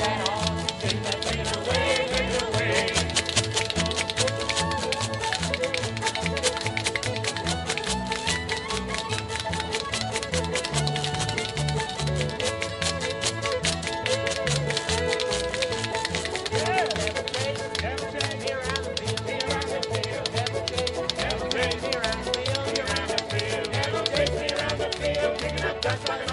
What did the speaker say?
That all That's